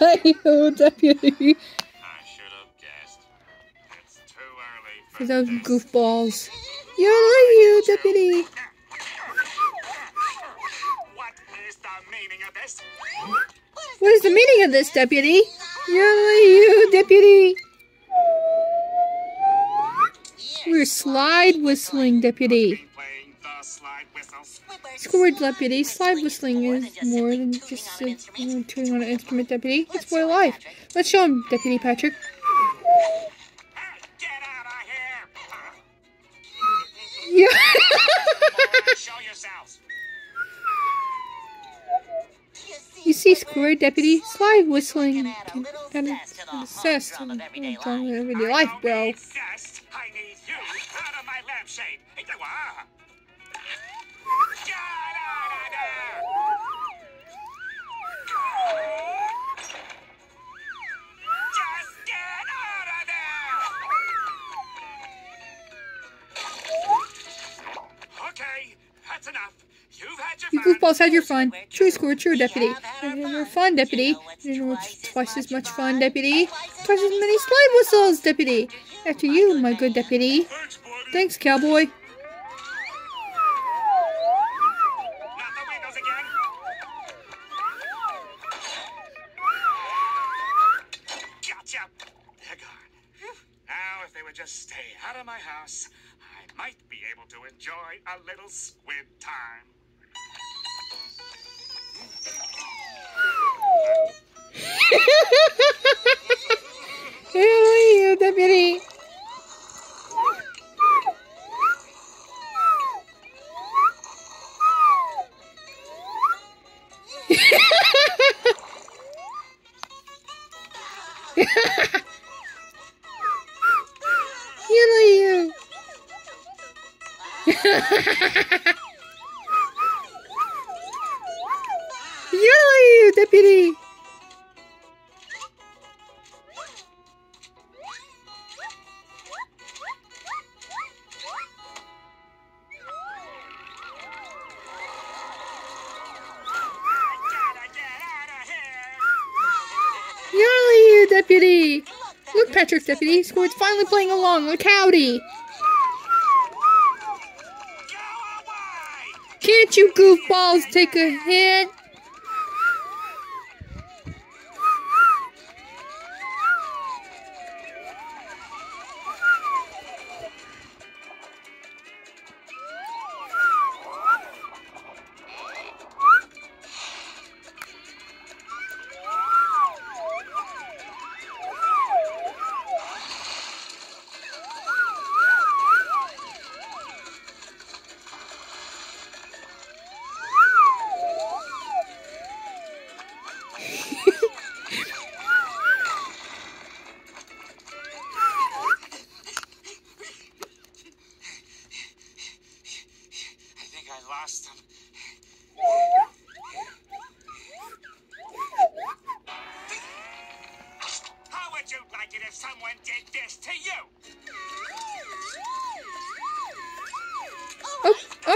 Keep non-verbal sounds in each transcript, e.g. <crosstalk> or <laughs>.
for For those goofballs. Yellow deputy. What is the meaning of this? What is the meaning of this, deputy? Yellow deputy. We're slide whistling, deputy. Squidward deputy, slide whistling is more than just a, you tuning on an instrument, deputy. It's way of life. Let's show him, Deputy Patrick. Hey, get out of here! Yeah. <laughs> You see, Squidward deputy, slide whistling and add a zest to everyday life, I bro. need. I need you out of my lampshade. You are. Get out of there! Just get out of there! Okay, that's enough. You've had your fun. goofballs had your fun. True score, true deputy. You're fun, deputy. You're twice as much fun, deputy. Twice as many slide whistles, deputy. After you, my good deputy. Thanks, cowboy. They would just stay out of my house, I might be able to enjoy a little squid time. Hey, you deputy. you. <laughs> <laughs> you, deputy. You, deputy. Look, Patrick, deputy. Squid's finally playing along like howdy. Can't you goofballs take a hint?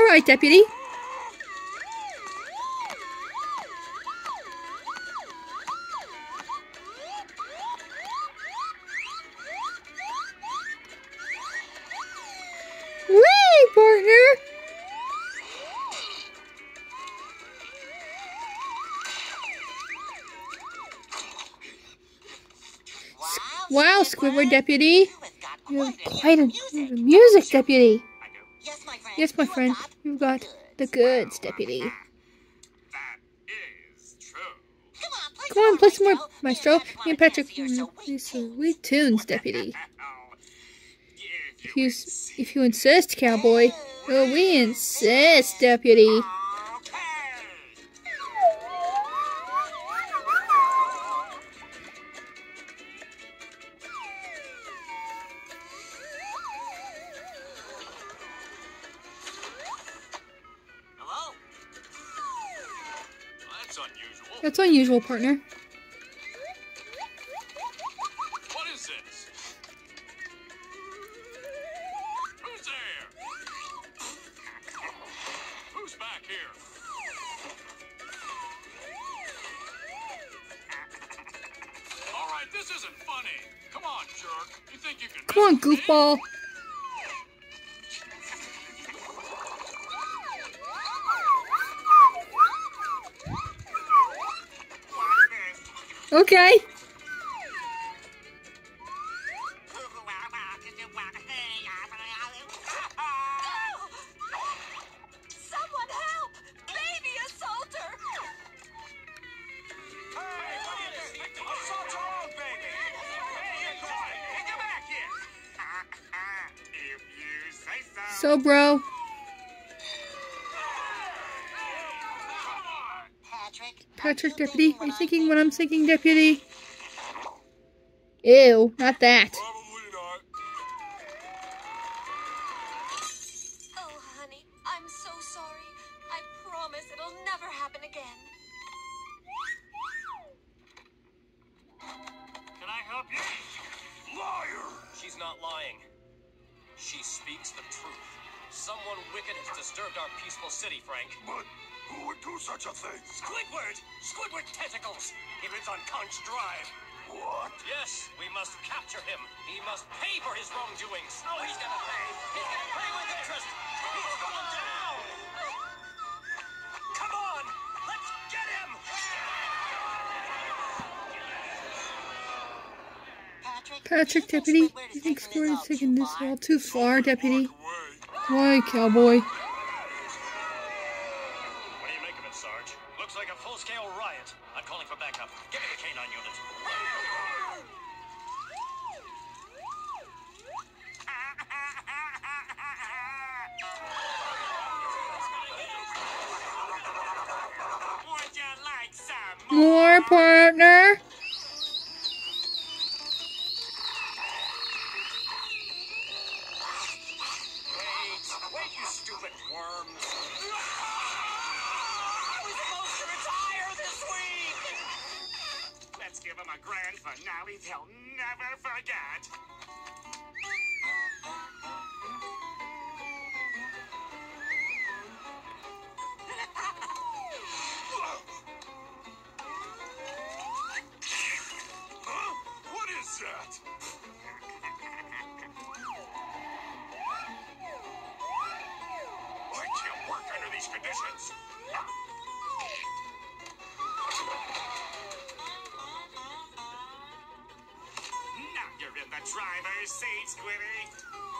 Right, deputy. Wow, Squidward deputy. You have quite a music deputy. Yes, my friend. You've got the goods, deputy. Come on, play some more, Maestro. Me and Patrick mm, sweet tunes, deputy. If If you, if you insist, cowboy. Oh, we insist, deputy. That's unusual. Partner. What is this? Who's there? Who's back here? All right, this isn't funny. Come on, jerk. You think you can Come on, goofball. Okay. Someone help! Baby assaulter! So, bro. Patrick. Patrick, deputy. Are you thinking what I'm thinking, deputy? Ew, not that. Not. Oh, honey, I'm so sorry. I promise it'll never happen again. Can I help you? Liar! She's not lying. She speaks the truth. Someone wicked has disturbed our peaceful city, Frank. But who would do such a thing? Squidward! Squidward tentacles! He lives on Conch Drive. What? Yes, we must capture him. He must pay for his wrongdoings. Oh, he's gonna pay. He's gonna pay with interest. He's going down. Come on, let's get him. Patrick. Patrick, deputy. You think Squidward's is taking this all too far, deputy? Why, cowboy? Sarge? Looks like a full-scale riot. I'm calling for backup. Give me the canine unit. Would you like some More partner. Finale they'll never forget. Seat, Squiddy.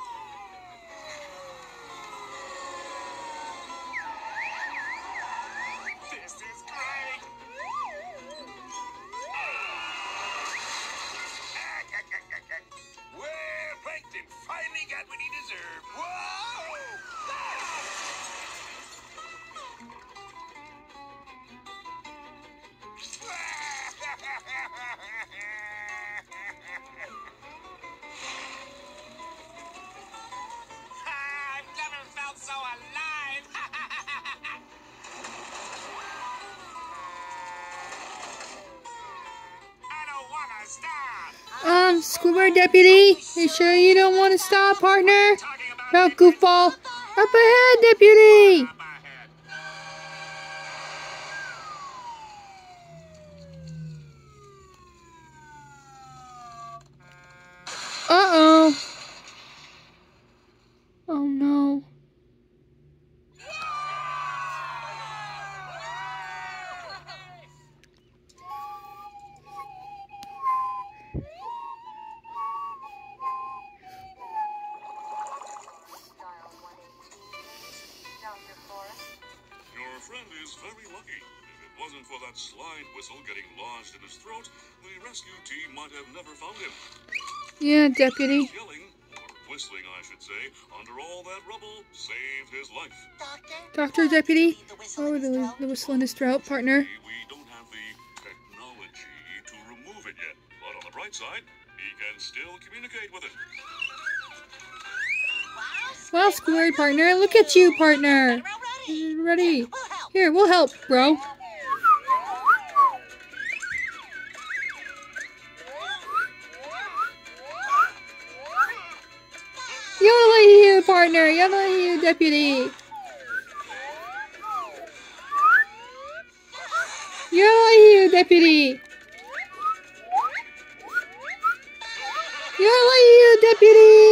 Um, deputy. You sure you don't want to stop, partner? Now, goofball. Up ahead, deputy. Is very lucky. If it wasn't for that slide whistle getting lodged in his throat, the rescue team might have never found him. Yeah, deputy. Yelling, or whistling, I should say, under all that rubble saved his life. Doctor? Doctor, deputy. Leave the whistle Oh, the, the whistle in his throat, partner. We don't have the technology to remove it yet, but on the bright side, he can still communicate with it. Well, Squidward, partner. Look at you, partner. We're ready. <laughs> Here, we'll help, bro. Yodel you, partner! Yodel you, deputy! Yodel you, deputy! Yodel you, deputy!